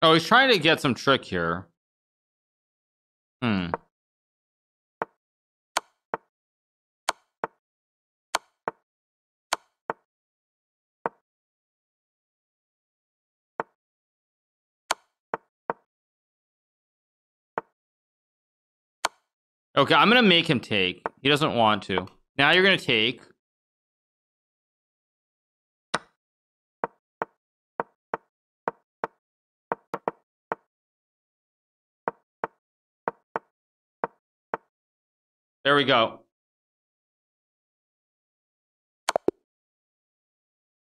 Oh, he's trying to get some trick here. Hmm. Okay, I'm gonna make him take. He doesn't want to. Now you're gonna take. There we go.